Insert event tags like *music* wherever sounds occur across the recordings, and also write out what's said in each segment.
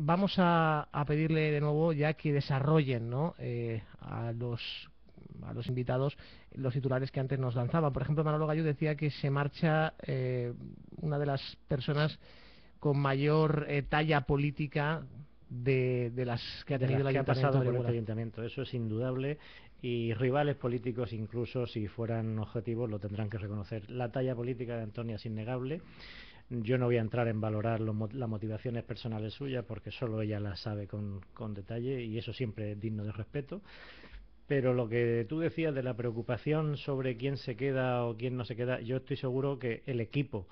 vamos a, pedirle de nuevo ya que desarrollen ¿no? Eh, a los a los invitados los titulares que antes nos lanzaban. Por ejemplo, Manolo Gallo decía que se marcha eh, una de las personas con mayor eh, talla política de, las que ha tenido el ayuntamiento. por este ayuntamiento. Eso es indudable y rivales políticos, incluso si fueran objetivos, lo tendrán que reconocer. La talla política de Antonia es innegable. Yo no voy a entrar en valorar las motivaciones personales suyas porque solo ella las sabe con, con detalle y eso siempre es digno de respeto. Pero lo que tú decías de la preocupación sobre quién se queda o quién no se queda, yo estoy seguro que el equipo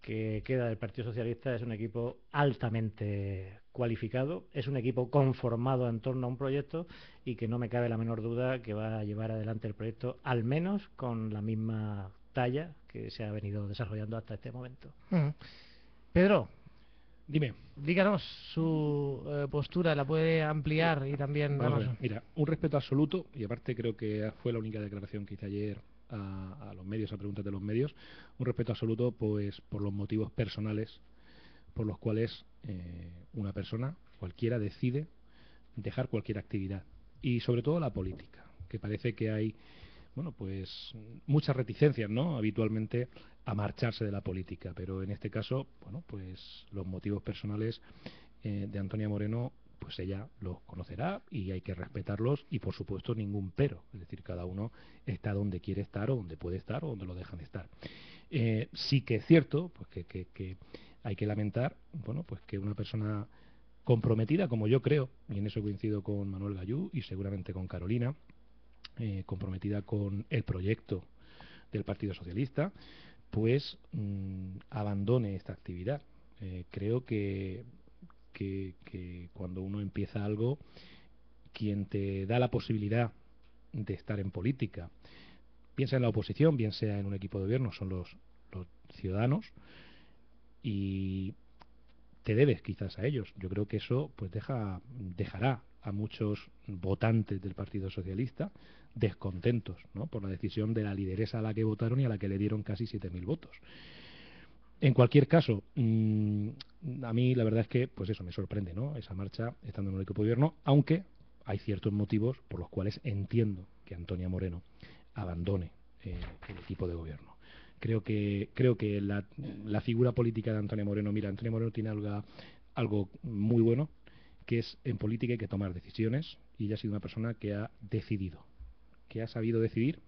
que queda del Partido Socialista es un equipo altamente cualificado, es un equipo conformado en torno a un proyecto y que no me cabe la menor duda que va a llevar adelante el proyecto al menos con la misma talla que se ha venido desarrollando hasta este momento. Pedro, Dime. Díganos su eh, postura, la puede ampliar y también. mira, un respeto absoluto, y aparte creo que fue la única declaración que hice ayer a, los medios, a preguntas de los medios, un respeto absoluto pues por los motivos personales por los cuales eh, una persona, cualquiera, decide dejar cualquier actividad. Y sobre todo la política, que parece que hay bueno, pues muchas reticencias, ¿no? Habitualmente a marcharse de la política, pero en este caso, bueno, pues los motivos personales eh, de Antonia Moreno pues ella los conocerá y hay que respetarlos y por supuesto ningún pero, es decir, cada uno está donde quiere estar o donde puede estar o donde lo dejan estar. Eh, sí que es cierto pues que, hay que lamentar bueno, pues que una persona comprometida, como yo creo, y en eso coincido con Manuel Gallú y seguramente con Carolina, eh, comprometida con el proyecto del Partido Socialista, pues mm, abandone esta actividad. Eh, creo que que, cuando uno empieza algo, quien te da la posibilidad de estar en política, piensa en la oposición, bien sea en un equipo de gobierno, son los, los ciudadanos y te debes quizás a ellos. Yo creo que eso pues deja, dejará a muchos votantes del Partido Socialista descontentos ¿no? por la decisión de la lideresa a la que votaron y a la que le dieron casi 7.000 votos. En cualquier caso, mm, a mí la verdad es que, pues eso, me sorprende, ¿no? Esa marcha estando en el equipo de gobierno, aunque hay ciertos motivos por los cuales entiendo que Antonia Moreno abandone eh, el equipo de gobierno. Creo que, creo que la, figura política de Antonia Moreno, mira, Antonia Moreno tiene algo, algo muy bueno, que es en política hay que tomar decisiones, y ella ha sido una persona que ha decidido, que ha sabido decidir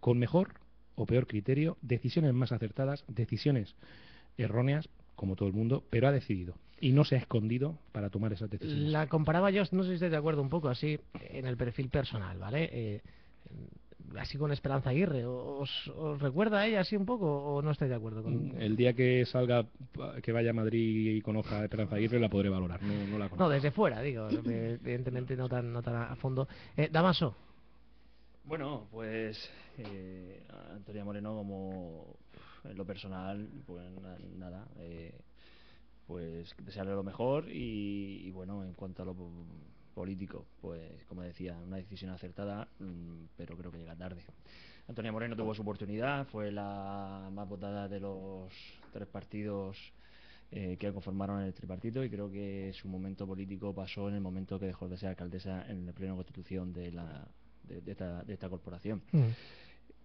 con mejor o peor criterio, decisiones más acertadas, decisiones erróneas, como todo el mundo, pero ha decidido y no se ha escondido para tomar esas decisiones. La comparaba yo, no sé si estoy de acuerdo un poco así, en el perfil personal, ¿vale? Eh, así con Esperanza Aguirre. ¿Os, recuerda a ella así un poco o no estoy de acuerdo con mm, El día que salga, que vaya a Madrid y conozca a Esperanza Aguirre, la podré valorar. No, la no desde fuera, digo, evidentemente no tan, no tan a fondo. Eh, Damaso. Bueno, pues eh, Antonia Moreno como en lo personal, pues nada, eh, pues desearle lo mejor y, bueno, en cuanto a lo político, pues como decía, una decisión acertada, mm, pero creo que llega tarde. Antonia Moreno tuvo su oportunidad, fue la más votada de los tres partidos eh, que conformaron el tripartito y creo que su momento político pasó en el momento que dejó de ser alcaldesa en la plena constitución de la de, esta, corporación. Mm.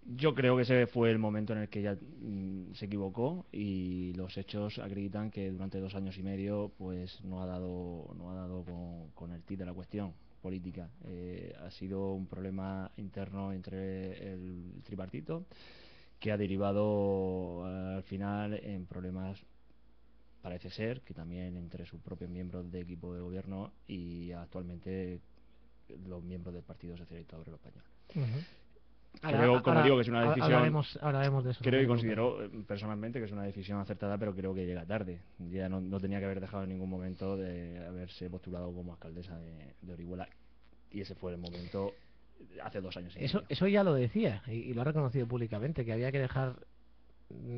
Yo creo que ese fue el momento en el que ella mm, se equivocó y los hechos acreditan que durante dos años y medio pues no ha dado no ha dado con, el tit de la cuestión política. Eh, ha sido un problema interno entre el tripartito que ha derivado al final en problemas parece ser que también entre sus propios miembros de equipo de gobierno y actualmente los miembros del Partido Socialista Obrero Español. Creo, como digo, que es una decisión. Hablaremos, de eso. Creo y considero eh, personalmente que es una decisión acertada, pero creo que llega tarde. Ya no, tenía que haber dejado en ningún momento de haberse postulado como alcaldesa de, Orihuela. Y ese fue el momento hace dos años. eso, eso ya lo decía y, lo ha reconocido públicamente, que había que dejar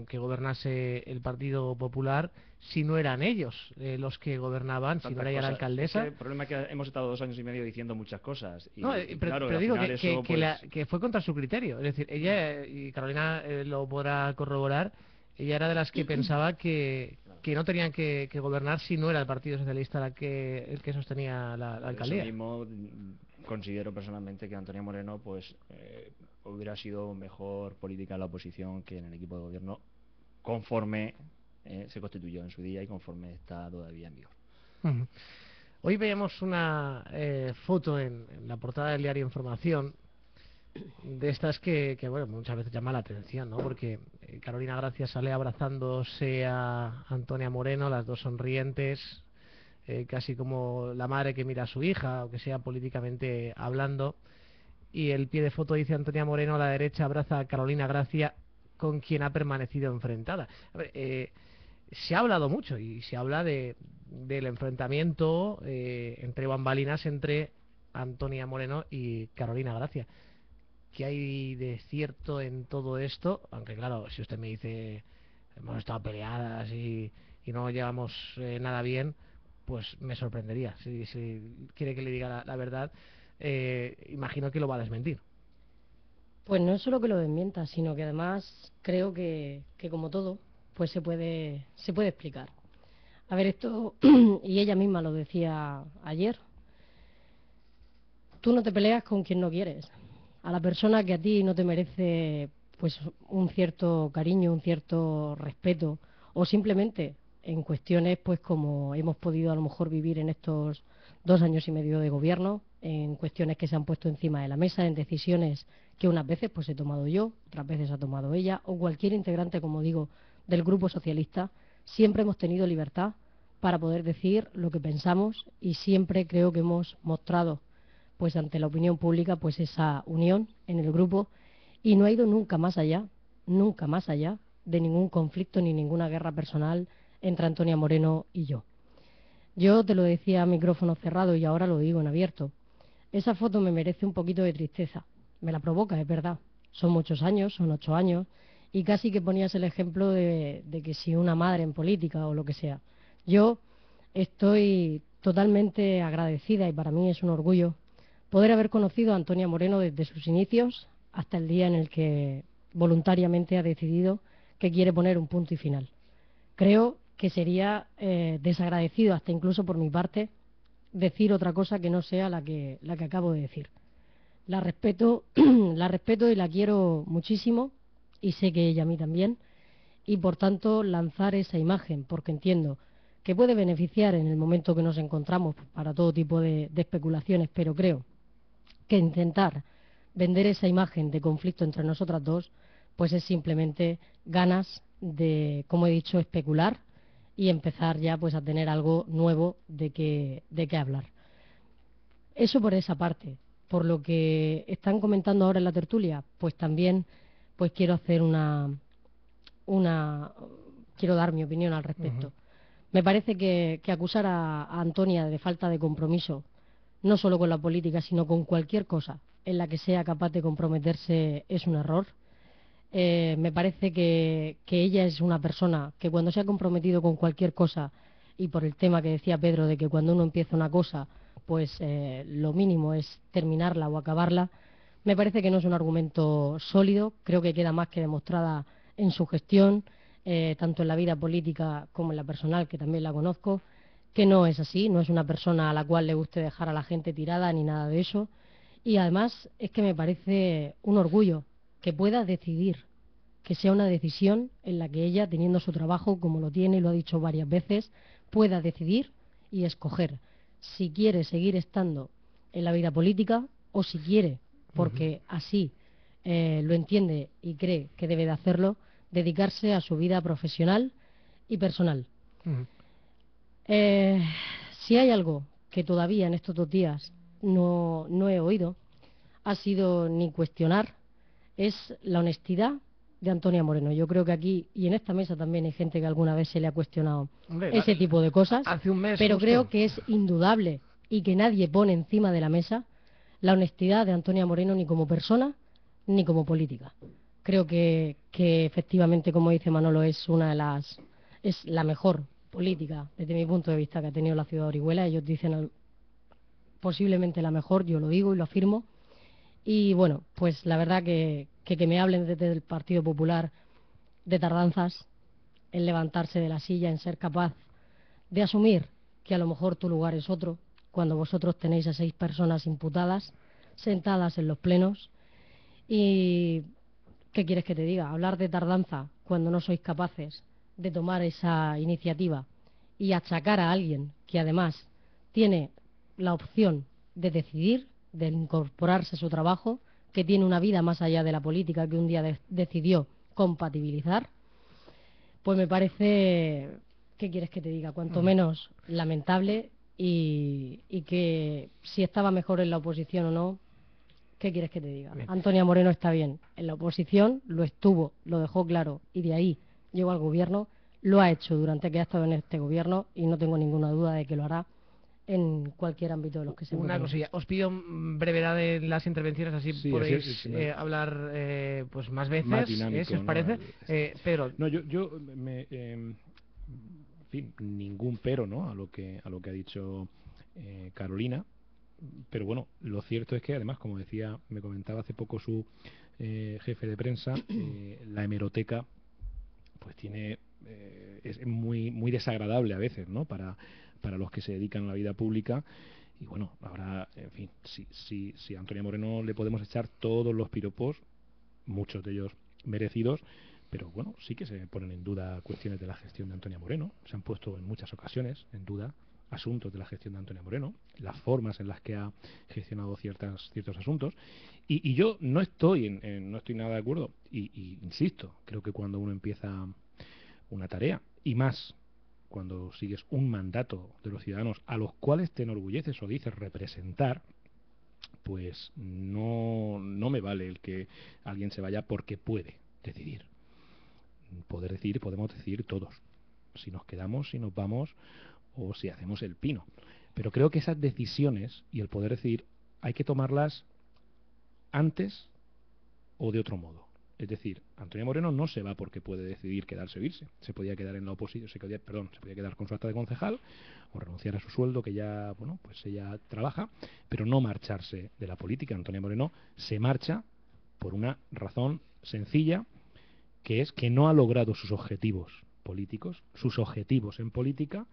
que gobernase el Partido Popular si no eran ellos eh, los que gobernaban, si no era la alcaldesa. el problema es que hemos estado dos años y medio diciendo muchas cosas. no, eh, pero, digo que, pues que, fue contra su criterio. Es decir, ella, y Carolina eh, lo podrá corroborar, ella era de las que pensaba que, que no tenían que, gobernar si no era el Partido Socialista la que, el que sostenía la, alcaldía. Eso mismo mm, considero personalmente que Antonio Moreno pues eh, hubiera sido mejor política en la oposición que en el equipo de gobierno conforme eh, se constituyó en su día y conforme está todavía en vigor. Hoy veíamos una eh, foto en, la portada del diario Información de estas que, bueno, muchas veces llama la atención, ¿no? Porque eh, Carolina Gracia sale abrazándose a Antonia Moreno, las dos sonrientes, casi como la madre que mira a su hija, aunque sea políticamente hablando. Y el pie de foto dice Antonia Moreno, a la derecha abraza a Carolina Gracia, con quien ha permanecido enfrentada. Ver, se ha hablado mucho y se habla de, del enfrentamiento eh, entre bambalinas entre Antonia Moreno y Carolina Gracia. ¿Qué hay de cierto en todo esto? Aunque claro, si usted me dice hemos estado peleadas y, no llevamos eh, nada bien, pues me sorprendería. Si, quiere que le diga la, verdad, eh, imagino que lo va a desmentir. Pues no es solo que lo desmienta, sino que además creo que, que como todo, pues se puede, se puede explicar. A ver, esto, *clears throat* y ella misma lo decía ayer, tú no te peleas con quien no quieres. A la persona que a ti no te merece pues un cierto cariño, un cierto respeto, o simplemente en cuestiones pues como hemos podido a lo mejor vivir en estos dos años y medio de gobierno, en cuestiones que se han puesto encima de la mesa, en decisiones que unas veces pues he tomado yo, otras veces ha tomado ella, o cualquier integrante, como digo, del Grupo Socialista, siempre hemos tenido libertad para poder decir lo que pensamos y siempre creo que hemos mostrado pues ante la opinión pública pues esa unión en el grupo y no ha ido nunca más allá, nunca más allá de ningún conflicto ni ninguna guerra personal entre Antonia Moreno y yo. Yo te lo decía a micrófono cerrado y ahora lo digo en abierto. Esa foto me merece un poquito de tristeza. Me la provoca, es verdad. Son muchos años, son ocho años, y casi que ponías el ejemplo de, que si una madre en política o lo que sea. Yo estoy totalmente agradecida y para mí es un orgullo poder haber conocido a Antonia Moreno desde sus inicios hasta el día en el que voluntariamente ha decidido que quiere poner un punto y final. Creo que sería eh, desagradecido, hasta incluso por mi parte, decir otra cosa que no sea la que, la que acabo de decir. La respeto, *clears throat* la respeto y la quiero muchísimo y sé que ella a mí también, y por tanto lanzar esa imagen, porque entiendo que puede beneficiar en el momento que nos encontramos para todo tipo de, especulaciones, pero creo que intentar vender esa imagen de conflicto entre nosotras dos, pues es simplemente ganas de, como he dicho, especular y empezar ya pues a tener algo nuevo de que, de qué hablar. Eso por esa parte. Por lo que están comentando ahora en la tertulia, pues también pues quiero hacer una, una quiero dar mi opinión al respecto. Me parece que, acusar a, Antonia de falta de compromiso, no solo con la política, sino con cualquier cosa en la que sea capaz de comprometerse, es un error. Eh, me parece que, ella es una persona que cuando se ha comprometido con cualquier cosa, y por el tema que decía Pedro de que cuando uno empieza una cosa, pues eh, lo mínimo es terminarla o acabarla, me parece que no es un argumento sólido, creo que queda más que demostrada en su gestión, eh, tanto en la vida política como en la personal, que también la conozco, que no es así, no es una persona a la cual le guste dejar a la gente tirada ni nada de eso. Y además es que me parece un orgullo que pueda decidir, que sea una decisión en la que ella, teniendo su trabajo como lo tiene y lo ha dicho varias veces, pueda decidir y escoger si quiere seguir estando en la vida política o si quiere porque así eh, lo entiende y cree que debe de hacerlo, dedicarse a su vida profesional y personal. Eh, si hay algo que todavía en estos dos días no, no he oído, ha sido ni cuestionar, es la honestidad de Antonia Moreno. Yo creo que aquí y en esta mesa también hay gente que alguna vez se le ha cuestionado ese tipo de cosas, pero creo que es indudable y que nadie pone encima de la mesa la honestidad de Antonia Moreno ni como persona ni como política. Creo que, efectivamente, como dice Manolo, es una de las es la mejor política desde mi punto de vista que ha tenido la ciudad de Orihuela. Ellos dicen posiblemente la mejor, yo lo digo y lo afirmo. Y bueno, pues la verdad que, que, me hablen desde el Partido Popular de tardanzas, en levantarse de la silla, en ser capaz de asumir que a lo mejor tu lugar es otro, cuando vosotros tenéis a seis personas imputadas sentadas en los plenos. Y, ¿qué quieres que te diga? Hablar de tardanza cuando no sois capaces de tomar esa iniciativa y achacar a alguien que además tiene la opción de decidir, de incorporarse a su trabajo, que tiene una vida más allá de la política que un día decidió compatibilizar, pues me parece, ¿qué quieres que te diga? Cuanto mm. menos lamentable y, que si estaba mejor en la oposición o no, ¿qué quieres que te diga? Antonia Moreno está bien en la oposición, lo estuvo, lo dejó claro y de ahí llegó al gobierno, lo ha hecho durante que ha estado en este gobierno y no tengo ninguna duda de que lo hará en cualquier ámbito de los que se Una cosilla, os pido brevedad en las intervenciones, así podéis eh, hablar eh, pues más veces, ¿eh? si os parece. pero No, yo, yo me, em, en fin, ningún pero ¿no? a, lo que, a lo que ha dicho Carolina, pero bueno, lo cierto es que además, como decía, me comentaba hace poco su jefe de prensa, *clears throat* la hemeroteca pues tiene es muy muy desagradable a veces, ¿no? Para para los que se dedican a la vida pública. Y bueno, ahora, en fin, si, si, si a Antonia Moreno le podemos echar todos los piropos, muchos de ellos merecidos, pero bueno, sí que se ponen en duda cuestiones de la gestión de Antonia Moreno. Se han puesto en muchas ocasiones en duda asuntos de la gestión de Antonia Moreno, las formas en las que ha gestionado ciertas, ciertos asuntos. Y, yo no estoy, en, no estoy nada de acuerdo. Y, y, insisto, creo que cuando uno empieza una tarea, y más cuando sigues un mandato de los ciudadanos a los cuales te enorgulleces o dices representar, pues no, no me vale el que alguien se vaya porque puede decidir. Poder decidir, podemos decidir todos. Si nos quedamos, si nos vamos o si hacemos el pino. Pero creo que esas decisiones y el poder decidir hay que tomarlas antes o de otro modo. Es decir, Antonio Moreno no se va porque puede decidir quedarse o irse. Se podía quedar en la oposición, se podía, perdón, se podía quedar con su acta de concejal o renunciar a su sueldo que ya, bueno, pues ella trabaja, pero no marcharse de la política. Antonio Moreno se marcha por una razón sencilla, que es que no ha logrado sus objetivos políticos, sus objetivos en política,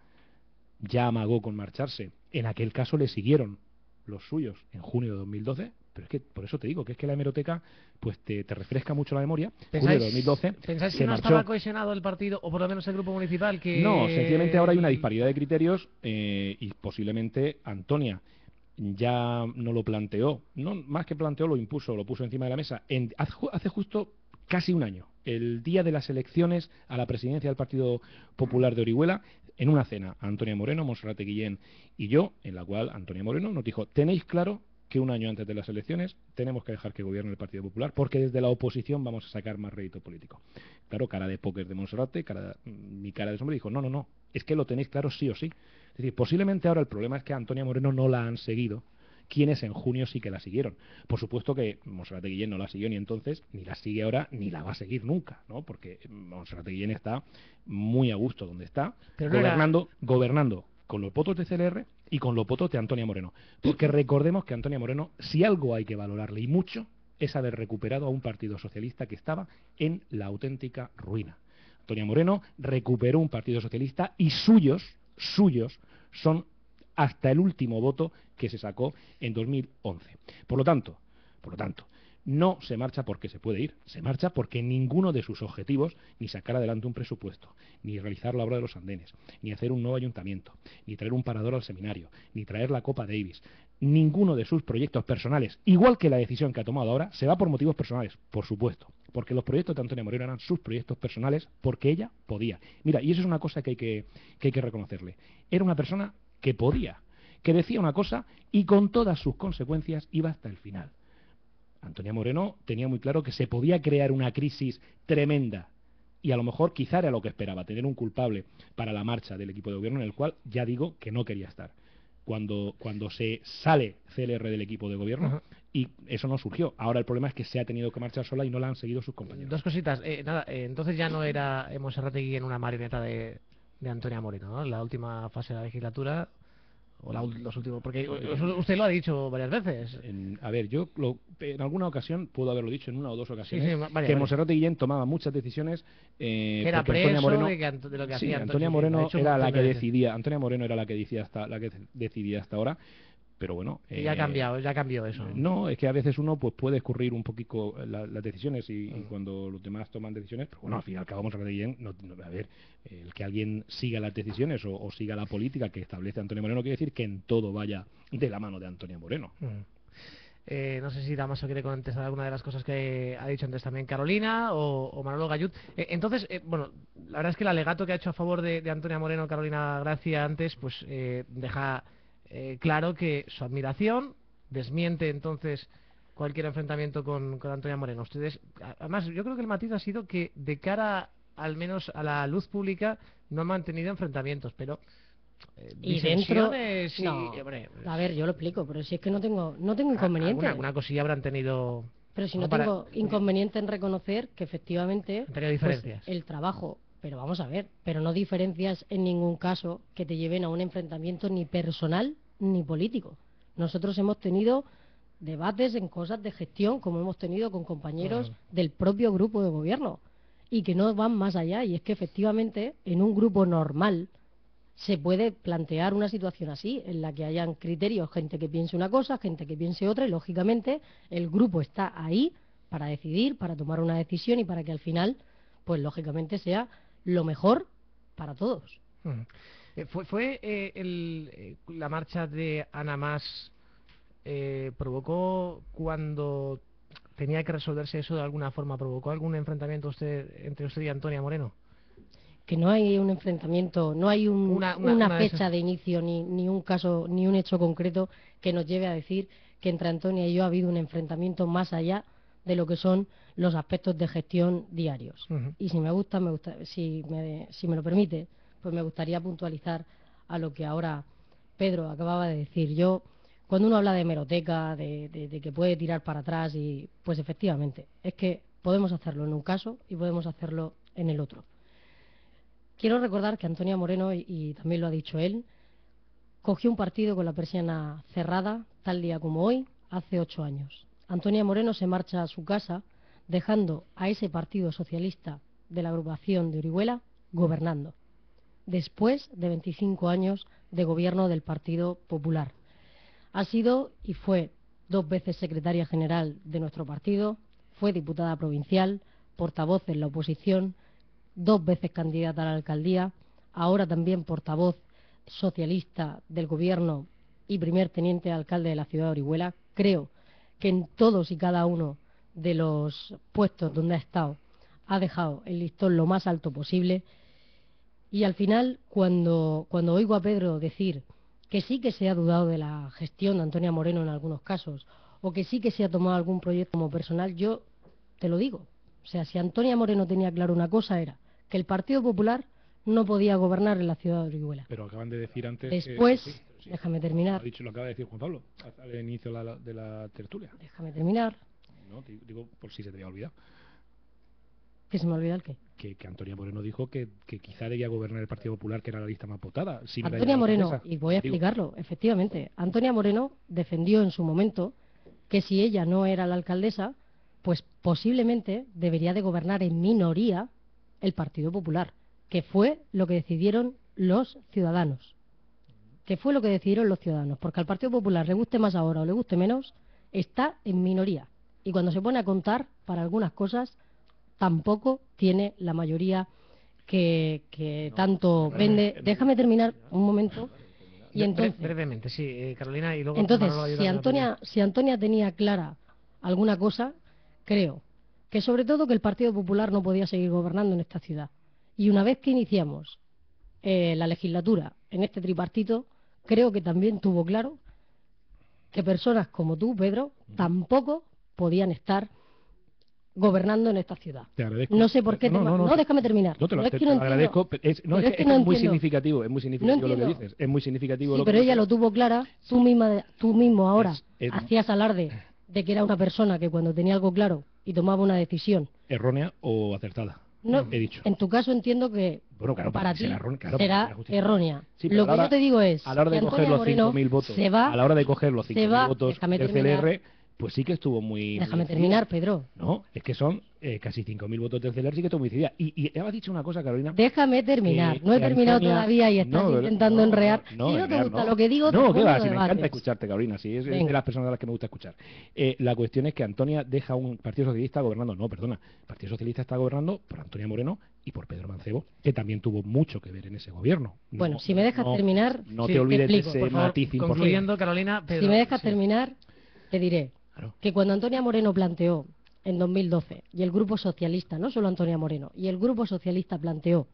ya amagó con marcharse. En aquel caso le siguieron los suyos en junio de 2012 pero es que por eso te digo que es que la hemeroteca pues te, refresca mucho la memoria. Julio de 2012 ¿Pensáis que no estaba cohesionado el partido o por lo menos el grupo municipal? que No, sencillamente ahora hay una disparidad de criterios eh, y posiblemente Antonia ya no lo planteó, no más que planteó lo impuso, lo puso encima de la mesa en, hace justo casi un año, el día de las elecciones a la presidencia del Partido Popular de Orihuela, en una cena, Antonia Moreno, Monserrate Guillén y yo, en la cual Antonia Moreno nos dijo, ¿tenéis claro que un año antes de las elecciones tenemos que dejar que gobierne el Partido Popular porque desde la oposición vamos a sacar más rédito político. Claro, cara de póker de Monserrate, cara, mi cara de sombra dijo, no, no, no, es que lo tenéis claro sí o sí. Es decir, posiblemente ahora el problema es que a Antonia Moreno no la han seguido quienes en junio sí que la siguieron. Por supuesto que Monserrate Guillén no la siguió ni entonces, ni la sigue ahora, ni la va a seguir nunca, ¿no? Porque Monserrate Guillén está muy a gusto donde está, gobernando, gobernando con los votos de CLR y con los votos de Antonia Moreno. Porque recordemos que Antonia Moreno, si algo hay que valorarle y mucho, es haber recuperado a un partido socialista que estaba en la auténtica ruina. Antonia Moreno recuperó un partido socialista y suyos, suyos, son hasta el último voto que se sacó en 2011. Por lo tanto, por lo tanto, no se marcha porque se puede ir, se marcha porque ninguno de sus objetivos, ni sacar adelante un presupuesto, ni realizar la obra de los andenes, ni hacer un nuevo ayuntamiento, ni traer un parador al seminario, ni traer la Copa Davis, ninguno de sus proyectos personales, igual que la decisión que ha tomado ahora, se va por motivos personales, por supuesto, porque los proyectos de Antonio Moreno eran sus proyectos personales porque ella podía. Mira, y eso es una cosa que hay que, que, hay que reconocerle. Era una persona que podía, que decía una cosa y con todas sus consecuencias iba hasta el final. Antonia Moreno tenía muy claro que se podía crear una crisis tremenda y a lo mejor quizá era lo que esperaba, tener un culpable para la marcha del equipo de gobierno en el cual ya digo que no quería estar. Cuando, cuando se sale CLR del equipo de gobierno y eso no surgió. Ahora el problema es que se ha tenido que marchar sola y no la han seguido sus compañeros. Dos cositas. Eh, nada, eh, entonces ya no era Monserrategui en una marioneta de, de Antonia Moreno, ¿no? La última fase de la legislatura o los últimos, porque usted lo ha dicho varias veces. a ver, yo en alguna ocasión puedo haberlo dicho en una o dos ocasiones que Monserrat Guillén tomaba muchas decisiones eh, era Antonia Moreno, de, lo que sí, Antonia Moreno era la que decidía, Antonia Moreno era la que decía hasta la que decidía hasta ahora pero bueno ya ha eh, cambiado ya cambió eso no es que a veces uno pues puede escurrir un poquito las decisiones y, mm. cuando los demás toman decisiones pero bueno al fin y al cabo vamos a ver no, a ver el que alguien siga las decisiones o, siga la política que establece Antonio Moreno quiere decir que en todo vaya de la mano de Antonio Moreno mm. eh, no sé si Damaso quiere contestar alguna de las cosas que ha dicho antes también Carolina o, Manolo Gallut. Eh, entonces, bueno, la verdad es que el alegato que ha hecho a favor de, de Antonia Moreno, Carolina Gracia antes, pues deja eh, claro que su admiración desmiente entonces cualquier enfrentamiento con, con Antonia Moreno. Ustedes, además, yo creo que el matiz ha sido que de cara al menos a la luz pública no han mantenido enfrentamientos, pero eh, y dentro a ver yo lo explico pero si es que no tengo no tengo inconveniente alguna, cosilla habrán tenido pero si no, tengo inconveniente en reconocer que efectivamente pues, diferencias. el trabajo pero vamos a ver, pero no diferencias en ningún caso que te lleven a un enfrentamiento ni personal ni político. Nosotros hemos tenido debates en cosas de gestión como hemos tenido con compañeros del propio grupo de gobierno y que no van más allá y es que efectivamente en un grupo normal se puede plantear una situación así, en la que hayan criterios, gente que piense una cosa, gente que piense otra, y lógicamente el grupo está ahí para decidir, para tomar una decisión y para que al final, pues lógicamente sea lo mejor para todos. Eh, ¿Fue, fue eh, eh, la marcha de Ana Más provocó cuando tenía que resolverse eso de alguna forma? ¿Provocó algún enfrentamiento usted, entre usted y Antonia Moreno? Que no hay un enfrentamiento, no hay una, fecha de, inicio, ni, ni un caso, ni un hecho concreto que nos lleve a decir que entre Antonia y yo ha habido un enfrentamiento más allá de lo que son los aspectos de gestión diarios. Y si me gusta, me gusta si, me, si me lo permite, pues me gustaría puntualizar a lo que ahora Pedro acababa de decir. Yo, cuando uno habla de hemeroteca, de, que puede tirar para atrás, y pues efectivamente, es que podemos hacerlo en un caso y podemos hacerlo en el otro. Quiero recordar que Antonia Moreno, y también lo ha dicho él, cogió un partido con la persiana cerrada, tal día como hoy, hace ocho años. Antonia Moreno se marcha a su casa dejando a ese Partido Socialista de la agrupación de Orihuela gobernando, después de 25 años de gobierno del Partido Popular. Ha sido y fue dos veces secretaria general de nuestro partido, fue diputada provincial, portavoz en la oposición, dos veces candidata a la alcaldía, ahora también portavoz socialista del gobierno y primer teniente alcalde de la ciudad de Orihuela. Creo que en todos y cada uno de los puestos donde ha estado ha dejado el listón lo más alto posible y al final cuando, cuando oigo a Pedro decir que sí que se ha dudado de la gestión de Antonia Moreno en algunos casos o que sí que se ha tomado algún proyecto como personal, yo te lo digo. O sea, si Antonia Moreno tenía claro una cosa era que el Partido Popular no podía gobernar en la ciudad de Orihuela. Pero acaban de decir antes. Después, déjame terminar. Lo, dicho, lo acaba de decir Juan Pablo al inicio de la, de la tertulia. Déjame terminar. No, digo por si se te había olvidado. ¿Que se me olvida el qué? Que, que Antonia Moreno dijo que, que, quizá debía gobernar el Partido Popular, que era la lista más votada. Antonia Moreno, y voy a explicarlo, efectivamente. Antonia Moreno defendió en su momento que si ella no era la alcaldesa, pues posiblemente debería de gobernar en minoría el Partido Popular, que fue lo que decidieron los ciudadanos. Que fue lo que decidieron los ciudadanos, porque al Partido Popular le guste más ahora o le guste menos, está en minoría y cuando se pone a contar para algunas cosas tampoco tiene la mayoría que, tanto vende. Déjame terminar un momento. Y entonces, brevemente, sí, eh, Carolina, y luego. Entonces, si Antonia, si Antonia tenía clara alguna cosa, creo que sobre todo que el Partido Popular no podía seguir gobernando en esta ciudad. Y una vez que iniciamos eh, la legislatura en este tripartito, creo que también tuvo claro que personas como tú, Pedro, tampoco podían estar gobernando en esta ciudad. No sé por qué. No, no, no, déjame terminar. No te lo, agradezco. Es, no, es, muy significativo, es muy significativo lo que dices. Es muy significativo. Sí, pero ella lo tuvo clara. Tú misma, tú mismo ahora hacías alarde de que era una persona que cuando tenía algo claro y tomaba una decisión errónea o acertada. No, he dicho. En tu caso entiendo que Bueno, claro, para ti será errónea, claro, será. Sí, Lo que hora- yo te digo es a la hora de que coger los Moreno 5.000 votos, se va, a la hora de coger los se 5.000 va, votos del terminar. Pues sí que estuvo muy... muy Déjame decidida. terminar, Pedro. No, es que son eh, casi 5.000 votos del CLR, sí que estuvo muy decidida. Y, y has dicho una cosa, Carolina. Déjame terminar. no he terminado todavía y estás No, intentando no, enrear. No, si no te enrear, gusta no. lo que digo, No, que va, si me encanta escucharte, Carolina. Sí, es, es de las personas a las que me gusta escuchar. Eh, la cuestión es que Antonia deja un Partido Socialista gobernando. No, perdona. El Partido Socialista está gobernando por Antonia Moreno y por Pedro Mancebo, que también tuvo mucho que ver en ese gobierno. No, Bueno, si me dejas no, terminar, No Sí, te olvides de ese matiz importante. Concluyendo, Carolina, Pedro, si me dejas sí. terminar, te diré Claro. que cuando Antonia Moreno planteó en 2012 y el Grupo Socialista, no solo Antonia Moreno, y el Grupo Socialista planteó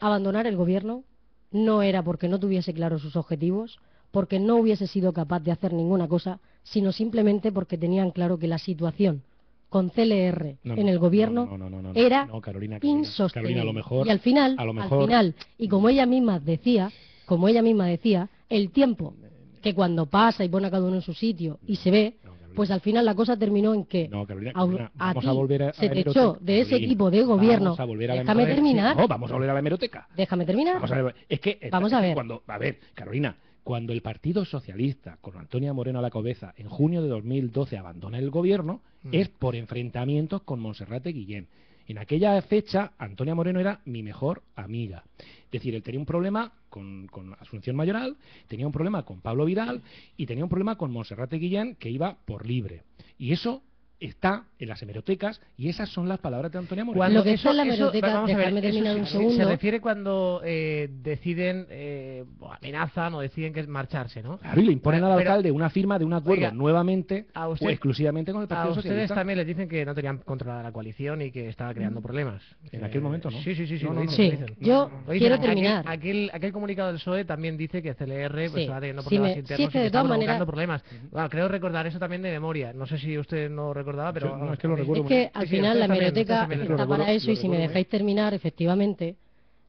abandonar el gobierno, no era porque no tuviese claros sus objetivos, porque no hubiese sido capaz de hacer ninguna cosa, sino simplemente porque tenían claro que la situación con CLR No, no, en el gobierno no, no, no, no, no. era No, Carolina, Carolina. insostenible. Carolina, a lo mejor- y al final, a lo al final, y como ella misma decía, como ella misma decía, el tiempo que cuando pasa y pone a cada uno en su sitio y se ve. Pues al final la cosa terminó en que No, Carolina, a- Carolina, a vamos ti a volver a, se te echó de ese Carolina, equipo de gobierno. Vamos a volver a la Déjame terminar. No, vamos a volver a la hemeroteca. Déjame terminar. Vamos a ver, es que Vamos a ver. cuando a ver, Carolina, cuando el Partido Socialista con Antonia Moreno a la cabeza en junio de 2012 abandona el gobierno Mm. es por enfrentamientos con Monserrate Guillén. En aquella fecha Antonia Moreno era mi mejor amiga. Es decir, él tenía un problema con, con Asunción Mayoral, tenía un problema con Pablo Vidal y tenía un problema con Monserrate Guillén que iba por libre. Y eso está en las hemerotecas y esas son las palabras de Antonia Moreno. Lo que está en la hemeroteca, vamos a ver, déjame eso terminar se- un se- segundo. Se refiere cuando eh, deciden, eh, o amenazan o deciden que es marcharse, ¿no? Claro, y le imponen Pero- al pero alcalde una firma de un acuerdo Oiga, nuevamente a o usted- exclusivamente con el A Partido ustedes Socialista. también les dicen que no tenían controlada la coalición y que estaba creando problemas. En Eh, aquel momento, ¿no? Sí, sí, sí. sí, No, no, dicen, Sí, yo quiero Aquel- terminar. Aquel, aquel comunicado del PSOE también dice que CLR pues, Sí. estaba teniendo problemas me- internos que y de estaba provocando problemas. Bueno, creo recordar eso también de memoria. No sé si usted no recordaba, pero... No, es que lo recuerdo Es que al Sí, final la hemeroteca está para eso y si me dejáis terminar, efectivamente,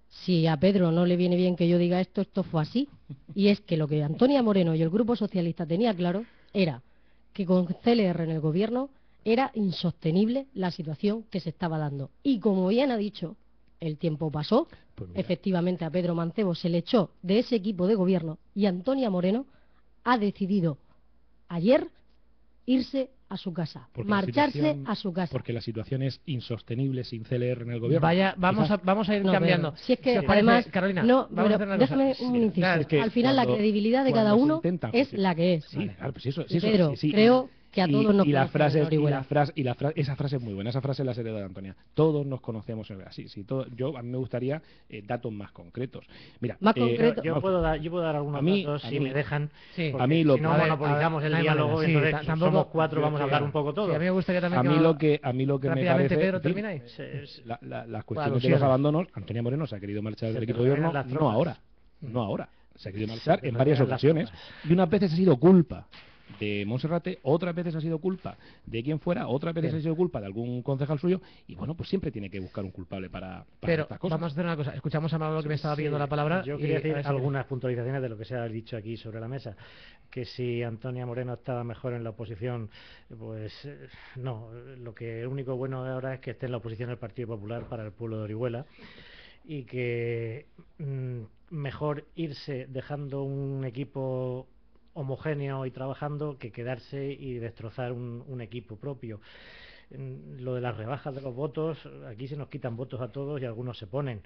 si a Pedro no le viene bien que yo diga esto, esto fue así. Y es que lo que Antonia Moreno y el Grupo Socialista tenía claro era que con CLR en el gobierno era insostenible la situación que se estaba dando. Y como bien ha dicho, el tiempo pasó, Pues efectivamente a Pedro Mancebo se le echó de ese equipo de gobierno y Antonia Moreno ha decidido ayer irse a su casa, Porque marcharse a su casa. Porque la situación es insostenible sin CLR en el gobierno. Vaya, vamos a, Quizás- vamos a ir No, cambiando. pero si es que ¿Os parece, además, Carolina, no, vamos a pero hacer una déjame cosa. un inciso. claro, es que Al final la credibilidad de cada uno intenta es justificar- la que es. Sí, claro, pues eso, eso, Pedro, sí. creo que a Y- todos nos y la conocemos frase y la frase y la fra- esa frase es muy buena esa frase la heredad de Antonia. Todos nos conocemos en- así sí todo, yo a mí me gustaría eh, datos más concretos. Mira Más eh, concreto. Yo puedo dar, yo puedo dar algunos A mí- datos a si mí- me dejan. Sí. A mí lo- si no ver, monopolizamos ver, el diálogo, manera, sí, entonces tampoco- somos cuatro, vamos a hablar un poco Sí, todos. a mí me gustaría también a mí que lo que a mí lo que me parece Pedro, termináis. La- la- las Bueno, cuestiones de los abandonos Antonia Moreno se ha querido marchar del equipo de gobierno no ahora no ahora. Se ha querido marchar en varias ocasiones y unas veces ha sido culpa de Monserrate, otras veces ha sido culpa de quien fuera, otras veces Bien. ha sido culpa de algún concejal suyo, y bueno, pues siempre tiene que buscar un culpable para, para Pero estas cosas. vamos a hacer una cosa. Escuchamos a Manolo que me estaba pidiendo Sí, la palabra. Yo y quería a decir algunas puntualizaciones de lo que se ha dicho aquí sobre la mesa. Que si Antonia Moreno estaba mejor en la oposición, pues eh, no. Lo que el único bueno de ahora es que esté en la oposición el Partido Popular para el pueblo de Orihuela y que mm, mejor irse dejando un equipo homogéneo y trabajando que quedarse y destrozar un, un equipo propio. Lo de las rebajas de los votos, aquí se nos quitan votos a todos y algunos se ponen.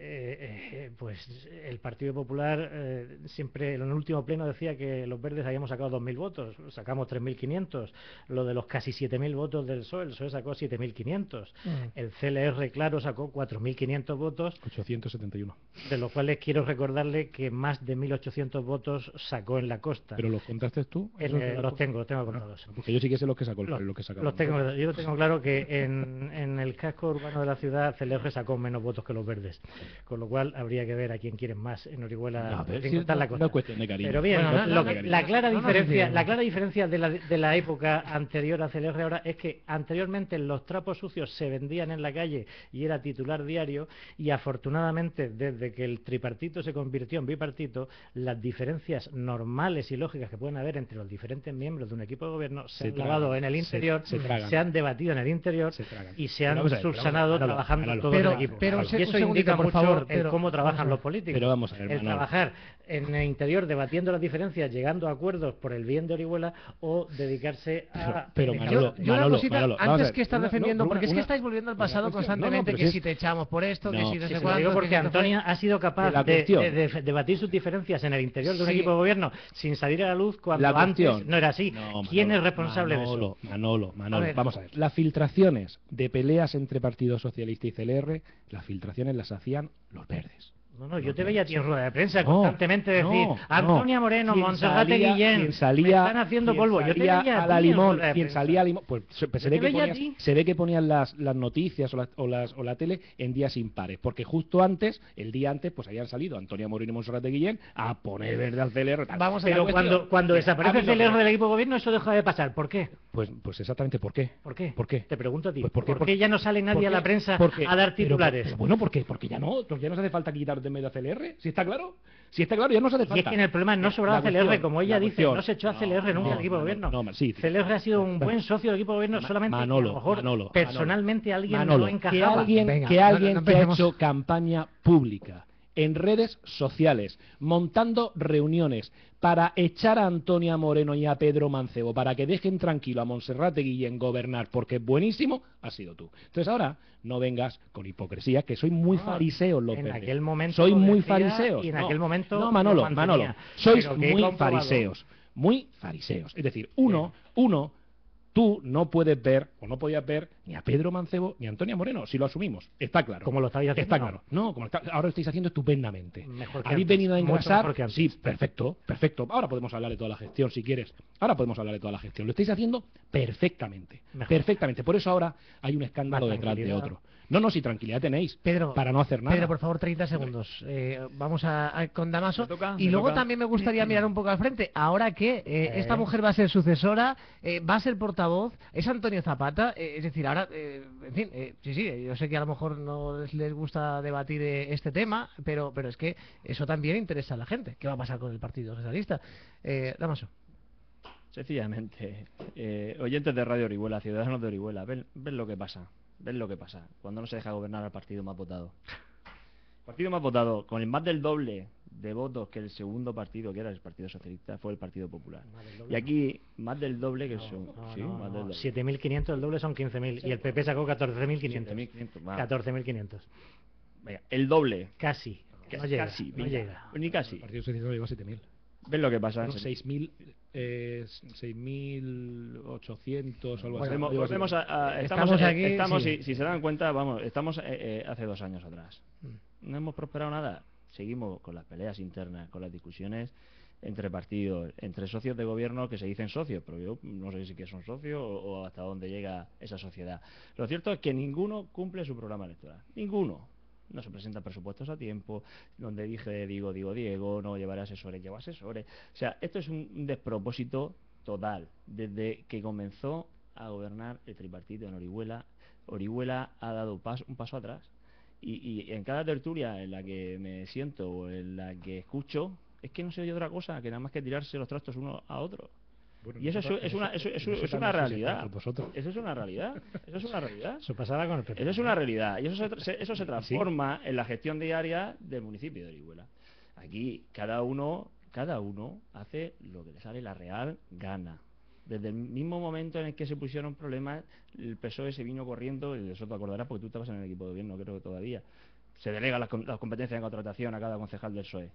Eh, eh, pues el Partido Popular eh, siempre en el último pleno decía que los verdes habíamos sacado 2.000 votos, sacamos 3.500. Lo de los casi 7.000 votos del PSOE, el PSOE sacó 7.500. Mm. El CLR, claro, sacó 4.500 votos, 871. de los cuales quiero recordarle que más de 1.800 votos sacó en la costa. ¿Pero los contaste tú? En, ¿Esos eh, los tengo, los tengo contados. Porque yo sí que sé los que sacó, Los, lo que sacó. los tengo, yo tengo claro que en, en el casco urbano de la ciudad CLR sacó menos votos que los verdes. Con lo cual habría que ver a quién quieren más en Orihuela. No, pero en si la no- cosa. no es cuestión de cariño. Pero bien, Bueno, no, lo no, que- no, la no, clara diferencia, la clara diferencia de la, de la época anterior a CLR ahora es que anteriormente los trapos sucios se vendían en la calle y era titular diario y afortunadamente desde que el tripartito se convirtió en bipartito, las diferencias normales y lógicas que pueden haber entre los diferentes miembros de un equipo de gobierno se, Se han tragan, lavado en el se- interior, se tragan. han debatido en el interior Se y se Pero han ver, pero subsanado ver, trabajando todo Pero- el equipo. pero un eso un segundito, indica por mucho favor, el pero- cómo trabajan los políticos. Pero vamos a ver, el Manolo. trabajar en el interior debatiendo las diferencias, llegando a acuerdos por el bien de Orihuela o dedicarse a... Pero, Manolo, Yo una Manolo, cosita, Manolo, antes que estar una- no, defendiendo, una- porque es que una- estáis volviendo al una pasado cuestión. No, no, constantemente, que si te echamos por esto, que si no sé cuánto, digo que porque Antonia ha sido capaz De la de, cuestión. de- de debatir sus diferencias en el interior de un Sí. equipo de gobierno sin salir a la luz cuando La antes no era así. No, ¿Quién Manolo, es responsable Manolo, de eso? Manolo, Manolo, A ver. vamos a ver. Las filtraciones de peleas entre Partido Socialista y CLR, las filtraciones las hacían los verdes. No, no, yo te veía a ti en rueda de prensa No, constantemente decir no, Antonia no. Moreno, Monserrate Guillén, quien salía, me están haciendo polvo. Yo te veía a la limón, quien salía a limón, pues se, ve que veía a ponías- ti. se ve que ponían las, las noticias o la, o, las, o la tele en días impares, porque justo antes, el día antes, pues habían salido Antonia Moreno y Monserrate Guillén a poner verde al CLR. tal. Vamos a Pero cuando, cuando desaparece el CLR del equipo de gobierno, eso deja de pasar. ¿Por qué? Pues, pues exactamente, ¿por qué? ¿Por qué? ¿Por qué? Te pregunto a ti. Pues ¿por qué? ¿Por qué ya no sale ¿Por nadie a la prensa Porque- a dar pero- titulares? pero bueno, ¿por qué? Porque ya no, porque ya no se hace falta quitar de medio a CLR, si está claro. Si está claro, ya no se hace Y es falta. que en el problema no sobraba CLR, cuestión, como ella la dice, cuestión. no se echó a CLR nunca no, al equipo de no, gobierno. No, sí. CLR ha sido un buen socio del equipo de gobierno, solamente que Manolo, a lo mejor Manolo, personalmente alguien Manolo, no que encajaba. alguien, Venga, que, no- alguien no que ha hecho campaña pública en redes sociales, montando reuniones para echar a Antonia Moreno y a Pedro Mancebo, para que dejen tranquilo a Monserrate Guillén gobernar, porque es buenísimo, ha sido tú. Entonces ahora no vengas con hipocresía, que soy muy No, fariseos los en aquel momento soy muy decía fariseos. y en No, aquel momento no lo Manolo. Manolo, sois muy fariseos, muy fariseos. Es decir, uno, uno tú no puedes ver o no podías ver ni a Pedro Mancebo ni a Antonia Moreno, si lo asumimos. Está claro. Como lo estabais haciendo. Está claro. No, como está- ahora lo estáis haciendo estupendamente. Mejor que Habéis antes, venido a engrasar. mejor que antes. Sí, perfecto, perfecto. Ahora podemos hablar de toda la gestión si quieres. Ahora podemos hablar de toda la gestión. Lo estáis haciendo perfectamente. Mejor. Perfectamente. Por eso ahora hay un escándalo detrás de otro. No, no, si tranquilidad tenéis. Pedro, para no hacer nada. Pedro, por favor, 30 segundos. Eh, vamos a, a- con Damaso. Toca, y luego toca. también me gustaría mirar un poco al frente. Ahora que eh, esta Eh. mujer va a ser sucesora, eh, va a ser portavoz, es Antonio Zapata. eh, es decir, ahora, eh, en fin, eh, sí, sí, yo sé que a lo mejor no les, les gusta debatir eh, este tema, pero, pero es que eso también interesa a la gente. ¿Qué va a pasar con el Partido Socialista? Eh, Damaso. Sencillamente, eh, oyentes de Radio Orihuela, ciudadanos de Orihuela, ven, ven lo que pasa, ven lo que pasa cuando no se deja gobernar al partido más votado. El partido más votado, con el más del doble de votos que el segundo partido, que era el Partido Socialista, fue el Partido Popular. Y aquí, más del doble que el segundo. No, sí, no, más no, del doble. 7.500, el doble son 15.000 y el PP sacó 14.500. 7.500, va. 14.500. Venga, el doble. Casi. Casi, No llega. casi, no venga. llega. Ni casi. El Partido Socialista llegó a 7.000. ¿Ven lo que pasa? Bueno, 6.000, eh, 6.800 o algo así. Volvemos, Algo así. volvemos a, a- Estamos estamos, eh, aquí, estamos, sí. si, si se dan cuenta, vamos, estamos eh, eh, hace dos años atrás. No hemos prosperado nada. Seguimos con las peleas internas, con las discusiones entre partidos, entre socios de gobierno que se dicen socios, pero yo no sé si que son socios o, o hasta dónde llega esa sociedad. Lo cierto es que ninguno cumple su programa electoral. Ninguno. No se presentan presupuestos a tiempo, donde dije digo, digo Diego, no llevaré asesores, llevo asesores. O sea, esto es un despropósito total. Desde que comenzó a gobernar el tripartito en Orihuela, Orihuela ha dado un paso atrás. Y, y en cada tertulia en la que me siento o en la que escucho, es que no se oye otra cosa que nada más que tirarse los trastos uno a otro. Bueno, Y eso, es, una, eso, es una realidad. Eso es una realidad. *laughs* Eso es una realidad. Eso con el PP. Eso es una realidad. Y eso se, eso se transforma en la gestión diaria del municipio de Orihuela. Aquí cada uno, cada uno hace lo que le sale la real gana. Desde el mismo momento en el que se pusieron problemas, el PSOE se vino corriendo, y eso te acordarás porque tú estabas en el equipo de gobierno, creo que todavía. Se delega las, las competencias de contratación a cada concejal del PSOE,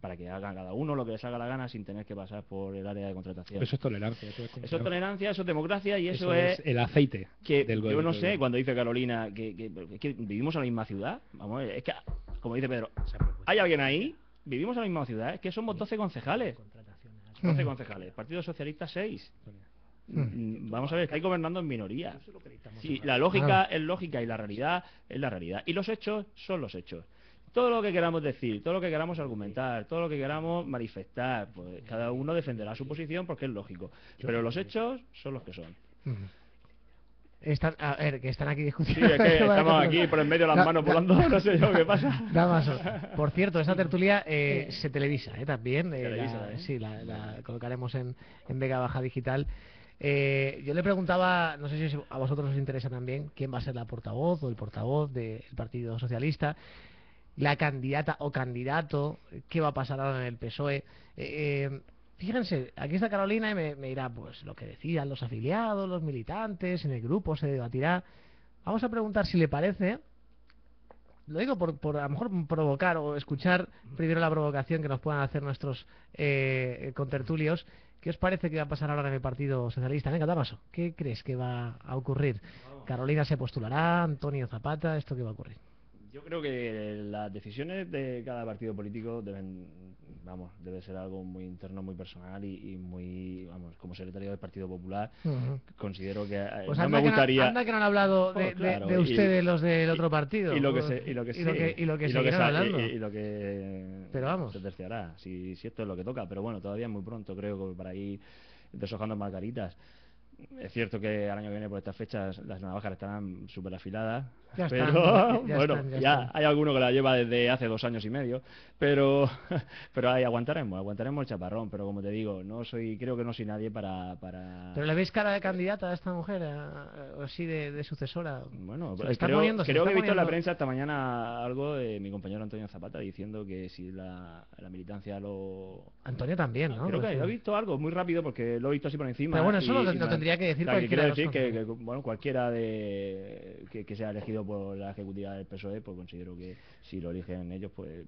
Para que hagan cada uno lo que les haga la gana sin tener que pasar por el área de contratación. Eso es tolerancia. Eso es, Eso es tolerancia, eso es democracia y eso, Eso es es el aceite que del yo no sé cuando dice Carolina que, que- es que vivimos en la misma ciudad vamos es que como dice Pedro hay alguien ahí vivimos en la misma ciudad es que somos 12 concejales. 12 Mm. concejales Partido Socialista 6 Mm. Mm, vamos a ver estáis gobernando en minoría. Sí, la lógica es lógica y la realidad es la realidad. Y los hechos son los hechos todo lo que queramos decir, todo lo que queramos argumentar, todo lo que queramos manifestar, pues cada uno defenderá su posición porque es lógico. Pero los hechos son los que son. Están, a ver, que están aquí Sí, discutiendo. es que *laughs* estamos aquí por en medio de las manos da- volando, no sé yo qué pasa. *laughs* Damaso. Por cierto, esa tertulia eh, se televisa eh, también. eh, Televisa, la- ¿eh? Sí, la, la colocaremos en, en Vega Baja Digital. Eh, yo le preguntaba, no sé si a vosotros os interesa también, quién va a ser la portavoz o el portavoz del Partido Socialista, la candidata o candidato, qué va a pasar ahora en el PSOE. Eh, eh, fíjense, aquí está Carolina y me, me dirá, pues lo que decidan los afiliados, los militantes, en el grupo se debatirá. Vamos a preguntar si le parece lo digo por, por a lo mejor provocar o escuchar primero la provocación que nos puedan hacer nuestros eh, contertulios. ¿Qué os parece que va a pasar ahora en el Partido Socialista? Venga, Damaso, ¿qué crees que va a ocurrir? ¿Carolina se postulará? ¿Antonio Zapata? ¿Esto qué va a ocurrir? Yo creo que las decisiones de cada partido político deben, vamos, debe ser algo muy interno, muy personal y, y muy, vamos, como secretario del Partido Popular, considero que eh, Pues no me que no, gustaría... anda que no han hablado de, Oh, de- claro, de y- ustedes los del otro partido. Y lo que Pues, se, y lo que y lo que, y lo que y lo Pero vamos. se terciará, si, si esto es lo que toca. Pero bueno, todavía es muy pronto, creo, que para ir deshojando margaritas. Es cierto que al año que viene, por estas fechas, las navajas estarán súper afiladas. Ya pero están, ya- *laughs* ya bueno, están, ya ya están. hay alguno que la lleva desde hace dos años y medio. Pero *laughs* pero ahí aguantaremos, aguantaremos el chaparrón. Pero como te digo, no soy creo que no soy nadie para. para... ¿Pero le veis cara de candidata a esta mujer? a- o así de, de sucesora? Bueno, Se le está creo, poniendo- creo está que he visto en la prensa esta mañana algo de mi compañero Antonio Zapata diciendo que si la, la militancia lo... Antonio también, ¿no? Creo que Pues, he visto algo muy rápido porque lo he visto así por encima. Pero bueno, eso y- lo- y lo tendría que decir o sea, cualquiera los decir que, que, bueno, cualquiera de que, que sea elegido por la ejecutiva del PSOE, pues considero que si lo eligen ellos, pues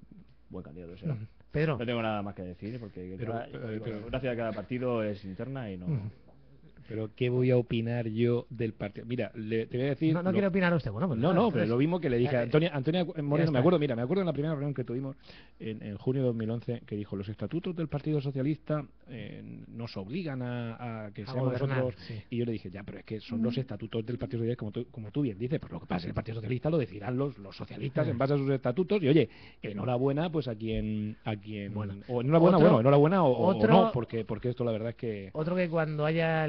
buen candidato será. Pedro. No tengo nada más que decir porque Pero, cada- eh, pero- gracias a cada partido es interna y no... Pero ¿qué voy a opinar yo del partido? Mira, le- te voy a decir... No, no lo- quiere opinar usted. Bueno, pues No, nada, no, pero entonces- lo mismo que le dije a Antonia, Antonia Moreno, me acuerdo, mira, me acuerdo en la primera reunión que tuvimos en, en junio de 2011 que dijo los estatutos del Partido Socialista eh, nos obligan a, a que A seamos gobernar, nosotros sí. y yo le dije, ya, pero es que son los estatutos del Partido Socialista como tú, como tú bien dices, pero lo que pasa es que el Partido Socialista lo decidirán los, los socialistas en base a sus estatutos y oye, enhorabuena pues a quien a quien Bueno. o enhorabuena, Otro- bueno, enhorabuena o, o- o otro- no, porque porque esto la verdad es que Otro que cuando haya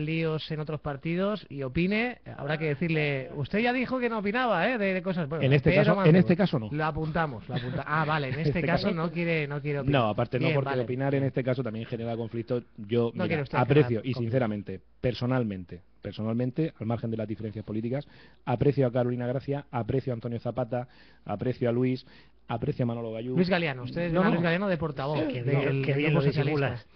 en otros partidos y opine, habrá que decirle, usted ya dijo que no opinaba, ¿eh? De, de cosas. Bueno, En este caso- en este caso no. Lo apuntamos, lo apunta- Ah, vale, en *laughs* este, este caso caso- no quiere, no quiere opinar. No, aparte no, porque vale. opinar en este caso también genera conflicto. Yo No mira, aprecio y sinceramente, personalmente, personalmente, al margen de las diferencias políticas, aprecio a Carolina Gracia, aprecio a Antonio Zapata, aprecio a Luis, aprecio a Manolo Gallú. Luis Galeano, usted No, no. Luis Galeano de portavoz. Socialista. disimulas.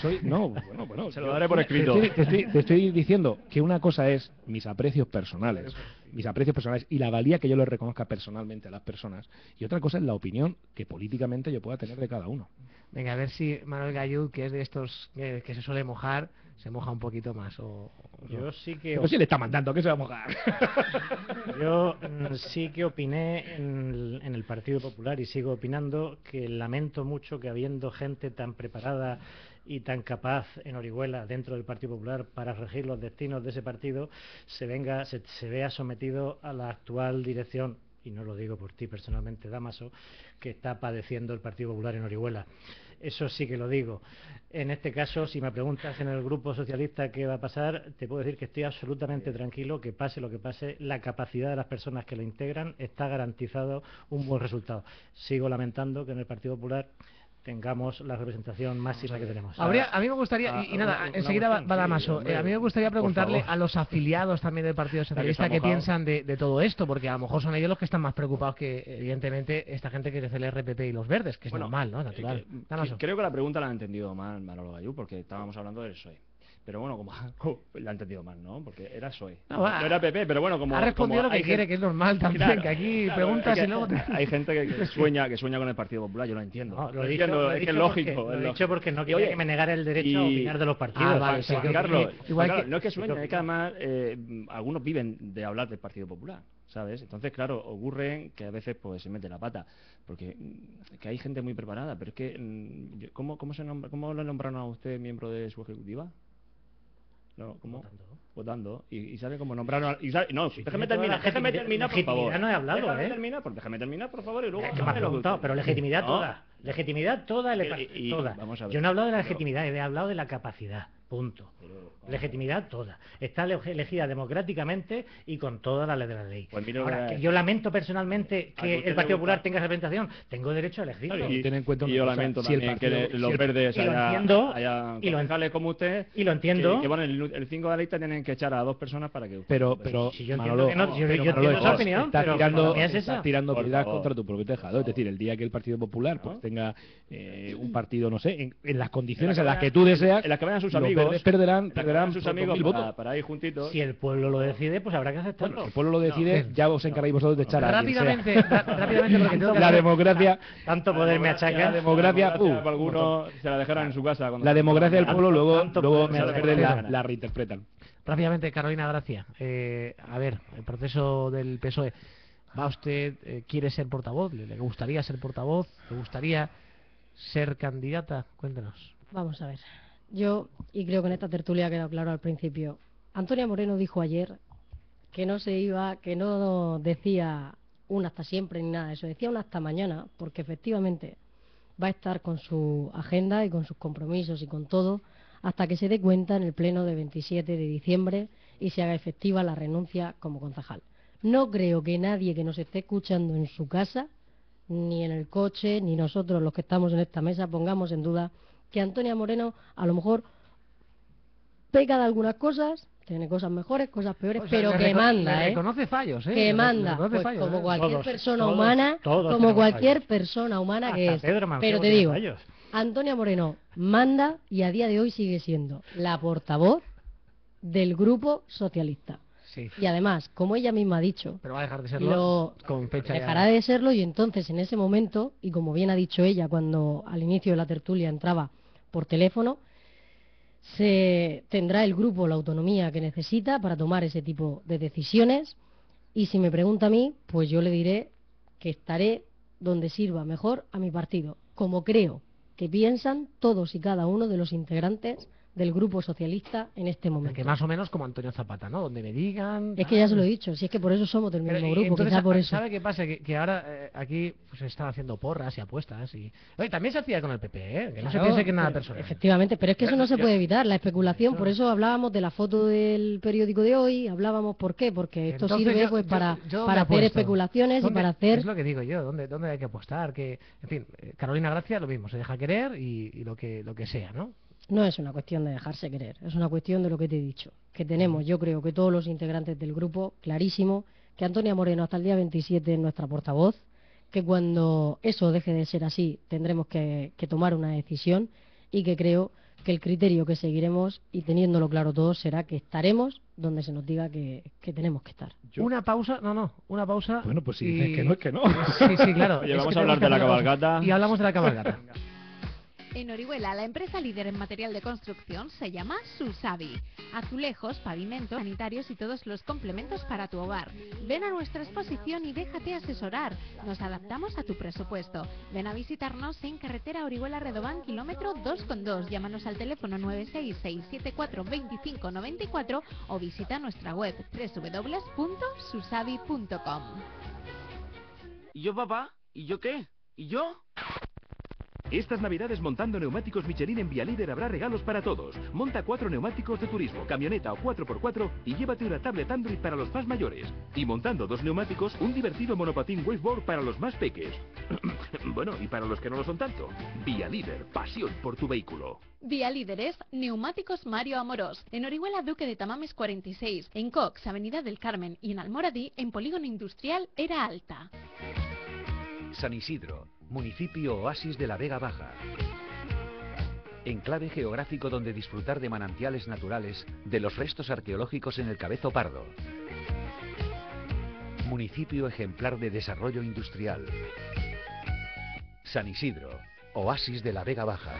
Soy, no, bueno, bueno. Se lo daré por te escrito. estoy- Te estoy, te estoy diciendo que una cosa es mis aprecios personales, mis aprecios personales y la valía que yo les reconozca personalmente a las personas, y otra cosa es la opinión que políticamente yo pueda tener de cada uno. Venga, a ver si Manuel Gallud, que es de estos que, que se suele mojar, se moja un poquito más. O, o- Yo sí que si le está mandando, que se va a mojar. *laughs* Yo mm, sí que opiné en el, en el Partido Popular y sigo opinando que lamento mucho que habiendo gente tan preparada y tan capaz en Orihuela dentro del Partido Popular para regir los destinos de ese partido se venga se, se vea sometido a la actual dirección y no lo digo por ti personalmente Damaso que está padeciendo el Partido Popular en Orihuela eso sí que lo digo. En este caso, si me preguntas en el grupo socialista qué va a pasar, te puedo decir que estoy absolutamente tranquilo, que pase lo que pase, la capacidad de las personas que lo integran está garantizado un buen resultado. Sigo lamentando que en el Partido Popular tengamos la representación máxima que tenemos. Habría, a mí me gustaría, Ah, y, y nada, una- una enseguida va, cuestión, va sí, Damaso, hombre, eh, a mí me gustaría preguntarle a los afiliados también del Partido Socialista qué piensan de, de todo esto, porque a lo mejor son ellos los que están más preocupados que, evidentemente, esta gente que es el RPP y los verdes, que es Bueno, normal, ¿no? eh, Natural. Damaso. que- creo que la pregunta la han entendido mal Manolo Gallú, porque estábamos hablando del PSOE. Pero bueno, como *laughs* la ha entendido mal, ¿no? Porque era PSOE. No, va, era PP, pero bueno, como ha respondido como lo que quiere, que es normal también, Claro, que aquí claro, preguntas es que y luego... te- Hay gente que, que sueña que sueña con el Partido Popular, yo lo entiendo. No, lo he entiendo, dicho, lo he es que es dicho lógico. porque- es lo he dicho porque no quería que me negara el derecho a opinar de los partidos. Ah, vale, sí, Carlos, igual que- no es que sueña, es que además eh, algunos viven de hablar del Partido Popular, ¿sabes? Entonces, claro, ocurre que a veces pues se mete la pata, porque mm, que hay gente muy preparada, pero es que mm, yo- ¿cómo, cómo, se nombra, cómo lo nombraron a usted miembro de su ejecutiva? No, ¿cómo? Votando. Votando. Y, y sale como nombraron. Y sale, no, Sí, toda terminar, legitimidad- terminar, por favor. no he hablado, déjame ¿eh? terminar, por- déjame terminar, por favor, y luego. Es que me has preguntado, pero legitimidad No. toda. Legitimidad toda, Y- toda. Yo no he hablado de la legitimidad, he hablado de la capacidad. Punto. Legitimidad toda. Está ele- elegida democráticamente y con toda la ley de la ley. Pues mira, Ahora, que yo lamento personalmente que usted el Partido Popular tenga esa representación. Tengo derecho a elegirlo. Y ten en cuenta y yo cosa, lamento si el también partido- que si los el- verdes y lo haya, entiendo, haya y lo- como usted y lo entiendo. que, que, bueno, el, el 5 de la lista tienen que echar a dos personas para que Pero, pero si yo entiendo Manolo, que no, yo- pero yo Manolo, entiendo esa opinión, estás pero tirando, es estás tirando piedras contra tu propio tejado. Es decir, el día que el Partido Popular pues tenga eh, un partido, no sé, en, en las condiciones En en la las que tú deseas, en las que vayan sus amigos, perderán, perderán sus amigos mil para, para ir juntitos Si el pueblo lo decide, pues habrá que aceptarlo. Bueno, si el pueblo lo decide, No, ya os encargáis vosotros de echar a quien sea. Rápidamente, rápidamente, porque tengo que La democracia, Tanto poder me La democracia, uh, algunos se la en su casa cuando la democracia del pueblo luego, luego la, reinterpretan. Rápidamente, Carolina Gracia. Eh, a ver, el proceso del PSOE. ¿Va usted, eh, quiere ser portavoz? ¿Le, le gustaría ser portavoz? ¿Le gustaría ser candidata? Cuéntenos. Vamos a ver. Yo, y creo que en esta tertulia ha quedado claro al principio, Antonia Moreno dijo ayer que no se iba, que no decía un hasta siempre ni nada de eso, decía un hasta mañana, porque efectivamente va a estar con su agenda y con sus compromisos y con todo hasta que se dé cuenta en el pleno de 27 de diciembre y se haga efectiva la renuncia como concejal. No creo que nadie que nos esté escuchando en su casa, ni en el coche, ni nosotros los que estamos en esta mesa pongamos en duda que Antonia Moreno a lo mejor peca de algunas cosas, tiene cosas mejores, cosas peores, O sea, pero que manda, ¿eh? reconoce fallos, ¿eh? que manda, pues fallos, como cualquier Todos, persona todos, humana, todos como cualquier fallos. persona humana que Hasta es. Pedro Mancebo Pero te digo, fallos. Antonia Moreno manda y a día de hoy sigue siendo la portavoz del grupo socialista. Sí. Y además, como ella misma ha dicho, Pero va a dejar de serlo lo con fecha ya- dejará de serlo y entonces en ese momento, y como bien ha dicho ella cuando al inicio de la tertulia entraba por teléfono, se tendrá el grupo la autonomía que necesita para tomar ese tipo de decisiones. Y si me pregunta a mí, pues yo le diré que estaré donde sirva mejor a mi partido, como creo que piensan todos y cada uno de los integrantes del grupo socialista en este momento. Que más o menos como Antonio Zapata, ¿no? Donde me digan... Es que ya se lo he dicho, si es que por eso somos del mismo grupo, entonces, quizá por ¿sabe- eso. ¿Sabe qué pasa? Que, que ahora eh, aquí pues, se están haciendo porras y apuestas. y Oye, también se hacía con el PP, ¿eh? Que no se piense que es nada pero- personal. Efectivamente, pero es que eso no se puede evitar, la especulación, Eso. por eso hablábamos de la foto del periódico de hoy, hablábamos por qué, porque esto Entonces, sirve yo- pues yo- para, hacer especulaciones y ¿Dónde- para hacer... Es lo que digo yo, ¿dónde, dónde hay que apostar? Que, en fin, eh, Carolina Gracia lo mismo, se deja querer y, y lo que lo que sea, ¿no? No es una cuestión de dejarse querer, es una cuestión de lo que te he dicho, que tenemos, yo creo que todos los integrantes del grupo, clarísimo, que Antonia Moreno hasta el día 27 es nuestra portavoz, que cuando eso deje de ser así tendremos que, que tomar una decisión y que creo que el criterio que seguiremos y teniéndolo claro todos será que estaremos donde se nos diga que, que tenemos que estar. Yo- Una pausa, no, no, una pausa. Bueno, pues si y- dices que no, es que no. Sí, sí, claro. *laughs* Oye, vamos a hablar de la cabalgata. Y hablamos de la cabalgata. En Orihuela, la empresa líder en material de construcción se llama Susavi. Azulejos, pavimentos, sanitarios y todos los complementos para tu hogar. Ven a nuestra exposición y déjate asesorar. Nos adaptamos a tu presupuesto. Ven a visitarnos en carretera Orihuela Redobán, kilómetro 2,2. Llámanos al teléfono 966742594 o visita nuestra web www.susavi.com. ¿Y yo, papá? ¿Y yo qué? ¿Y yo? Estas navidades montando neumáticos Michelin en Vialíder habrá regalos para todos. Monta cuatro neumáticos de turismo, camioneta o 4x4 y llévate una tablet Android para los más mayores. Y montando dos neumáticos, un divertido monopatín wakeboard para los más peques. *clears throat* bueno, y para los que no lo son tanto. Vialíder, pasión por tu vehículo. Vía Líderes, Neumáticos Mario Amorós. En Orihuela Duque de Tamames 46. En Cox, Avenida del Carmen. Y en Almoradí, en Polígono Industrial Era Alta. San Isidro, municipio oasis de la Vega Baja. Enclave geográfico donde disfrutar de manantiales naturales, de los restos arqueológicos en el Cabezo Pardo. Municipio ejemplar de desarrollo industrial. San Isidro, oasis de la Vega Baja.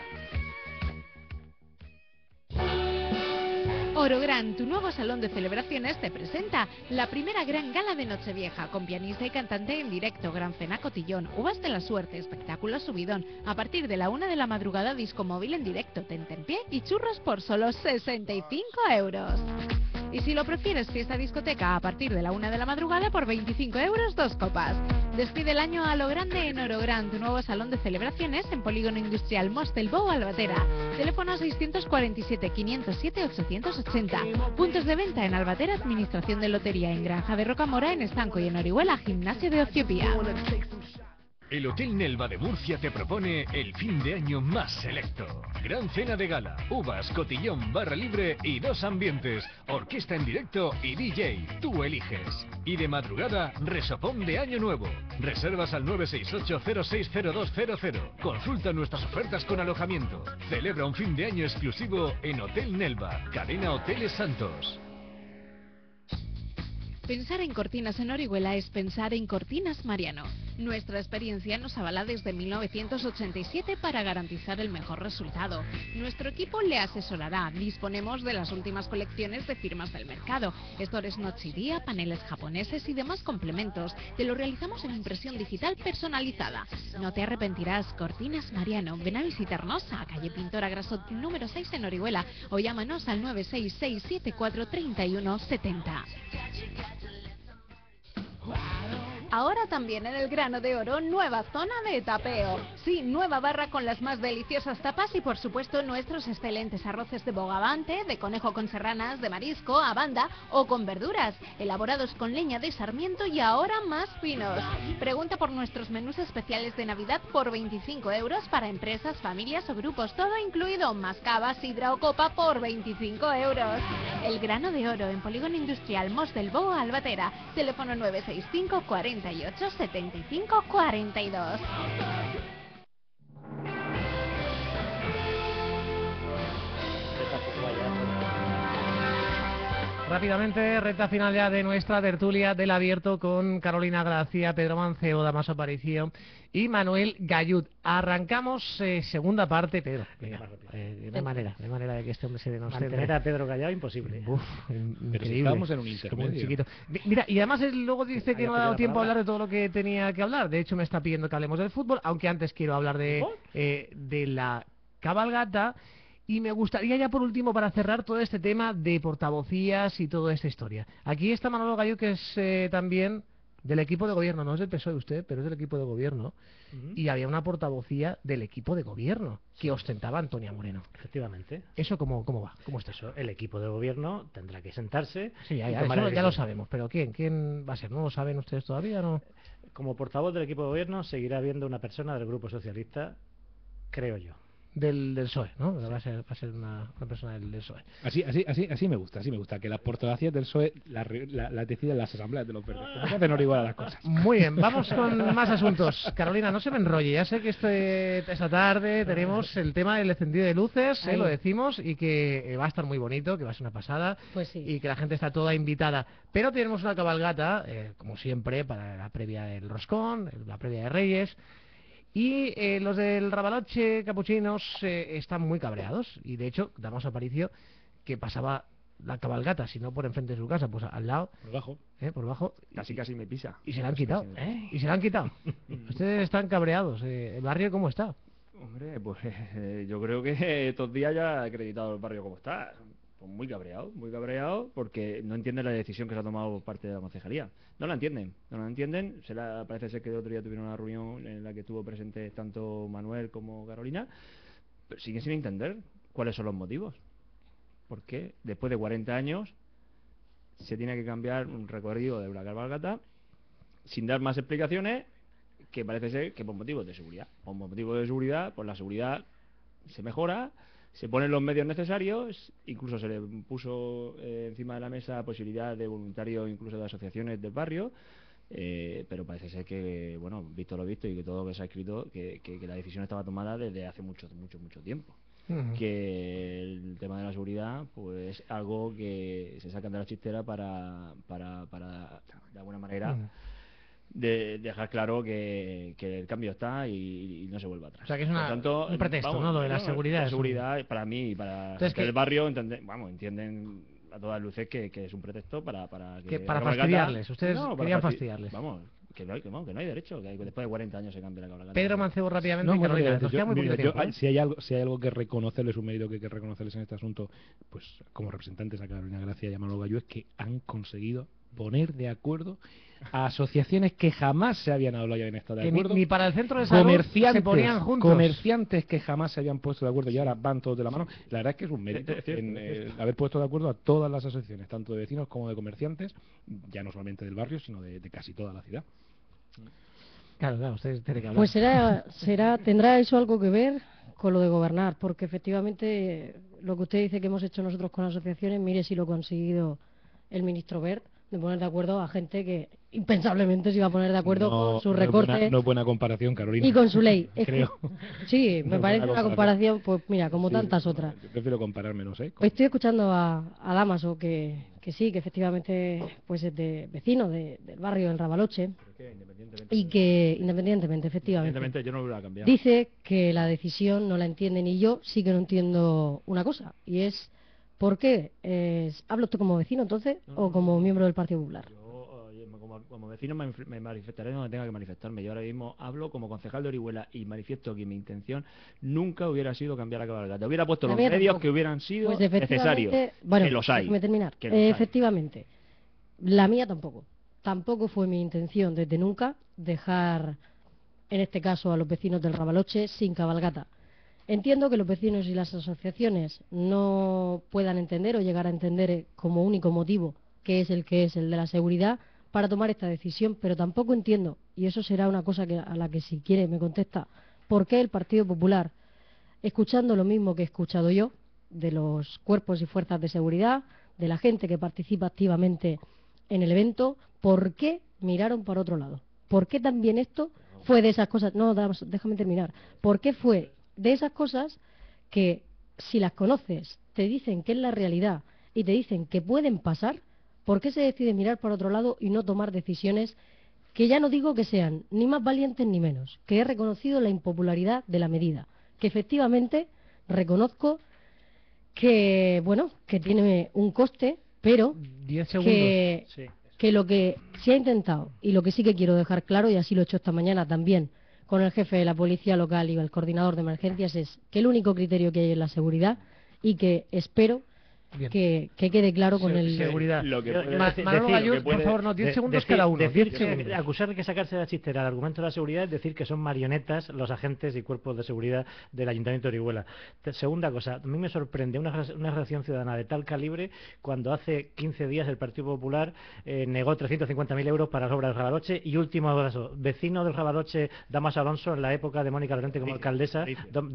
Orogran, tu nuevo salón de celebraciones, te presenta la primera gran gala de Nochevieja con pianista y cantante en directo, gran cena cotillón, uvas de la suerte, espectáculo subidón. A partir de la una de la madrugada, disco móvil en directo, tentempié y churros por solo 65 euros. Y si lo prefieres, fiesta discoteca a partir de la una de la madrugada por 25 euros dos copas. Despide el año a lo grande en Orográn, tu nuevo salón de celebraciones en Polígono Industrial Mostelbo, Albatera. Teléfono 647-507-880. Puntos de venta en Albatera, Administración de Lotería en Granja de Rocamora, en Estanco y en Orihuela, Gimnasio de Ociopía. El Hotel Nelva de Murcia te propone el fin de año más selecto. Gran cena de gala, uvas, cotillón, barra libre y dos ambientes. Orquesta en directo y DJ, tú eliges. Y de madrugada, resopón de año nuevo. Reservas al 968-060200. Consulta nuestras ofertas con alojamiento. Celebra un fin de año exclusivo en Hotel Nelva, cadena Hoteles Santos. Pensar en cortinas en Orihuela es pensar en Cortinas Mariano. Nuestra experiencia nos avala desde 1987 para garantizar el mejor resultado. Nuestro equipo le asesorará. Disponemos de las últimas colecciones de firmas del mercado, estores noche y día, paneles japoneses y demás complementos. Te lo realizamos en impresión digital personalizada. No te arrepentirás. Cortinas Mariano. Ven a visitarnos a calle Pintora Grasot número 6 en Orihuela o llámanos al Why don't Ahora también en el grano de oro, nueva zona de tapeo. Sí, nueva barra con las más deliciosas tapas y por supuesto nuestros excelentes arroces de bogavante, de conejo con serranas, de marisco, a banda o con verduras, elaborados con leña de sarmiento y ahora más finos. Pregunta por nuestros menús especiales de Navidad por 25 euros para empresas, familias o grupos, todo incluido, más cava, sidra o copa por 25 euros. El grano de oro en Polígono Industrial Mos del Bo, Albatera, teléfono 965 40 48 75 42. Rápidamente, recta final ya de nuestra tertulia del abierto con Carolina Gracia, Pedro Manceo, Damaso Aparicio y Manuel Gallud. Arrancamos eh, segunda parte, Pedro. Venga, eh, de manera, de manera de que este hombre se denonce. Mantener a Pedro Gallado imposible. Uf, Pero si increíble. estábamos en un intermedio. chiquito. Mi- Mira, y además él luego dice que no ha dado tiempo a hablar de todo lo que tenía que hablar. De hecho, me está pidiendo que hablemos del fútbol, aunque antes quiero hablar de, eh, de la cabalgata. Y me gustaría ya por último, para cerrar todo este tema de portavocías y toda esta historia. Aquí está Manolo Gallo, que es eh, también del equipo de gobierno, no es del PSOE usted, pero es del equipo de gobierno. Y había una portavocía del equipo de gobierno que ostentaba Antonia Moreno. Efectivamente. ¿Eso cómo, cómo va? ¿Cómo está eso? El equipo de gobierno tendrá que sentarse Sí, ya, ya, eso ya lo sabemos, pero ¿quién? ¿Quién va a ser? ¿No lo saben ustedes todavía? ¿No? Como portavoz del equipo de gobierno seguirá habiendo una persona del Grupo Socialista, creo yo. Del, del PSOE, ¿no? Va a ser, va a ser una, una persona del, del PSOE. Así, así, así, así me gusta, así me gusta. Que las portavocías del PSOE las la, la, las deciden las asambleas de los verdes. Como hacen igual a las cosas. Muy bien, *laughs* vamos con más asuntos. Carolina, no se me enrolle. Ya sé que este, esta tarde tenemos el tema del encendido de luces, ¿eh? Lo decimos, y que eh, va a estar muy bonito, que va a ser una pasada. Pues sí. Y que la gente está toda invitada. Pero tenemos una cabalgata, eh, como siempre, para la previa del Roscón, la previa de Reyes. Y eh, los del Rabaloche Capuchinos eh, están muy cabreados. Y de hecho, damos aparicio que pasaba la cabalgata, si no por enfrente de su casa, pues al lado, Por debajo. eh, por debajo. Casi casi me pisa. Y se la han quitado. Casi me- Y se la han quitado. *laughs* Ustedes están cabreados. eh, ¿El barrio cómo está? Hombre, pues *laughs* eh, yo creo que estos días ya ha acreditado el barrio como está. Pues muy cabreado, muy cabreado, porque no entienden la decisión que se ha tomado parte de la concejalía. No la entienden, no la entienden. Se la- parece ser que el otro día tuvieron una reunión en la que estuvo presente tanto Manuel como Carolina, pero siguen sin entender cuáles son los motivos. ¿Por qué después de 40 años se tiene que cambiar un recorrido de una cabalgata sin dar más explicaciones que parece ser que por motivos de seguridad. Por motivos de seguridad, pues la seguridad se mejora, se ponen los medios necesarios, incluso se le puso eh, encima de la mesa posibilidad de voluntarios, incluso de asociaciones del barrio, eh, pero parece ser que, bueno, visto lo visto y que todo lo que se ha escrito, que, que- que la decisión estaba tomada desde hace mucho, mucho, mucho tiempo. Que el tema de la seguridad, pues es algo que se sacan de la chistera para, para, para de alguna manera. De dejar claro que, que el cambio está y, y no se vuelve atrás. O sea, que es Por una- tanto, un pretexto, ¿no? Lo de la seguridad La seguridad, para mí y para Entonces, del ¿qué- barrio, entienden, vamos, entienden a todas luces que, que es un pretexto para para Que que para fastidiarles, ustedes para querían fasti- fastidiarles. Vamos, que no hay, que, no, que no hay derecho, que, hay- que después de 40 años se cambie la cabalgata. Pedro Mancebo rápidamente, No, Yo- muy mira, yo- tiempo, ¿eh? si, hay algo, si hay algo que reconocerles, un mérito que hay que reconocerles en este asunto, pues como representantes a Carolina Gracia y a Manolo Gallo, es que han conseguido poner de acuerdo a asociaciones que jamás se habían hablado ya en estado de ni- acuerdo. ni para el centro de salud comerciantes, se ponían juntos. comerciantes que jamás se habían puesto de acuerdo y ahora van todos de la mano. La verdad es que es un mérito Es cierto, en, eh, haber puesto de acuerdo a todas las asociaciones, tanto de vecinos como de comerciantes, ya no solamente del barrio, sino de, de casi toda la ciudad. Claro, claro, ustedes tienen que hablar. Pues será, será, tendrá eso algo que ver con lo de gobernar, porque efectivamente eh, lo que usted dice que hemos hecho nosotros con asociaciones, mire si lo ha conseguido el ministro Bert, de poner de acuerdo a gente que impensablemente se iba a poner de acuerdo no, con su no es recorte buena- no es buena comparación, Carolina. y con su ley. Que- *laughs* Creo. *laughs* sí, me parece una comparación, pues mira, como Sí, tantas otras. Yo prefiero compararme, no sé. con- Pues estoy escuchando a, a Damaso que, que sí, que efectivamente pues es de vecino de- del barrio del Rabaloche y que independientemente, efectivamente, yo no lo dice que la decisión no la entienden y yo sí que no entiendo una cosa y es ¿por qué? Eh, ¿Habla usted como vecino entonces o como miembro del Partido Popular? Yo, como, como vecino me, me manifestaré donde tenga que manifestarme. Yo ahora mismo hablo como concejal de Orihuela y manifiesto que mi intención nunca hubiera sido cambiar la cabalgata. Hubiera puesto los medios que hubieran sido Pues necesarios. bueno, que los hay. terminar. que los hay. efectivamente, la mía tampoco. Tampoco fue mi intención desde nunca dejar, en este caso, a los vecinos del Rabaloche sin cabalgata. Entiendo que los vecinos y las asociaciones no puedan entender o llegar a entender eh, como único motivo que es el que es el de la seguridad para tomar esta decisión, pero tampoco entiendo, y eso será una cosa que, a la que si quiere me contesta, por qué el Partido Popular escuchando lo mismo que he escuchado yo de los cuerpos y fuerzas de seguridad, de la gente que participa activamente en el evento, ¿por qué miraron para otro lado? ¿Por qué también esto fue de esas cosas? No, déjame terminar. ¿Por qué fue de esas cosas que si las conoces te dicen que es la realidad y te dicen que pueden pasar? ¿Por qué se decide mirar para otro lado y no tomar decisiones que ya no digo que sean ni más valientes ni menos, que he reconocido la impopularidad de la medida, que efectivamente reconozco que, bueno, que tiene un coste, pero 10 segundos. que, Sí. que lo que se ha intentado y lo que sí que quiero dejar claro, y así lo he hecho esta mañana también con el jefe de la policía local y el coordinador de emergencias, es que el único criterio que hay es la seguridad y que espero. Que, que quede claro con Se- el... seguridad. Lo que puede- Ma- decir- Manolo que por favor, no, 10 de- segundos decir- cada uno. decir 10 que- segundos. acusar de sacarse de la chistera el argumento de la seguridad es decir que son marionetas los agentes y cuerpos de seguridad del Ayuntamiento de Orihuela. Segunda cosa, a mí me sorprende una, una reacción ciudadana de tal calibre cuando hace 15 días el Partido Popular eh, negó 350.000 euros para las obras del Rabaloche y último caso, vecino del Rabaloche, Damas Alonso, en la época de Mónica Lorente como alcaldesa, Dom-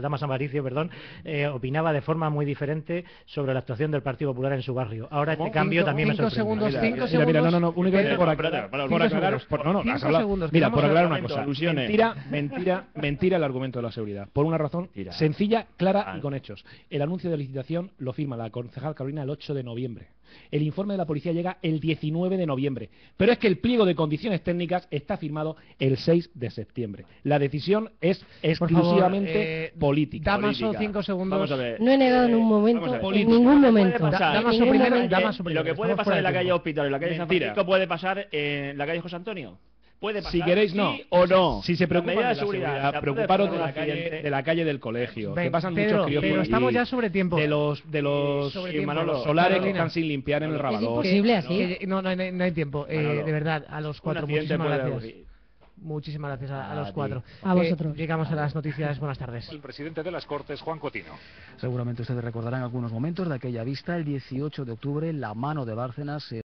Damas Amaricio, perdón, eh, opinaba de forma muy diferente sobre la actuación del Partido Popular en su barrio. Ahora este cambio Cinco- también me sorprende. segundos, Mira, cinco mira, segundos. mira, no, no, no, únicamente por, aclarar, por no, no, Cinco has hablado- mira, por a- aclarar una cosa, mentira, mentira, mentira el argumento de la seguridad, por una razón sencilla, clara Ah. y con hechos. El anuncio de licitación lo firma la concejal Carolina el 8 de noviembre. El informe de la policía llega el 19 de noviembre, pero es que el pliego de condiciones técnicas está firmado el 6 de septiembre. La decisión es Por favor, exclusivamente eh, política. Damaso. 5 segundos. Vamos a ver. No he negado en un Eh, momento, en ningún momento. Damaso ningún primero, momento. Damaso primero. Lo que puede pasar en la calle. Hospital, en la calle San. Francisco, puede pasar en la calle José Antonio. Puede pasar. Si queréis, sí no. o no. Si se preocupan de la seguridad, preocuparos de la, calle, de la calle del colegio. Ven, que pasan Pedro, muchos críos pero por estamos ya sobre tiempo. De los, de los sobre y tiempo. Manolo, solares que están sin limpiar en el Es rabador. imposible así. No, no, no, hay- no hay tiempo. Eh, de verdad, a los cuatro, muchísimas gracias. ocurrir. Muchísimas gracias a, a A los ti. cuatro. A Eh, vosotros. llegamos a las noticias. Buenas tardes. El presidente de las Cortes, Juan Cotino. Seguramente ustedes recordarán algunos momentos de aquella vista. El 18 de octubre, la mano de Bárcenas se